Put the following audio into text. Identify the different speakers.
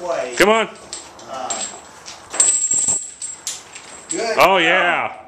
Speaker 1: way.
Speaker 2: Come on.
Speaker 1: Uh, good.
Speaker 2: Oh yeah.